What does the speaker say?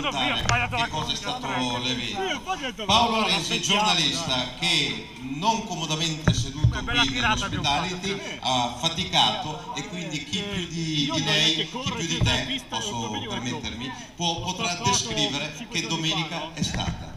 raccontare sbagliato la che cosa è stato l'evento. Paolo Aresi, giornalista che non comodamente seduto qui in abbiamo nell'ospitality ha faticato e quindi chi più di, di lei, chi più di te, posso permettermi, può- potrà descrivere che domenica è stata.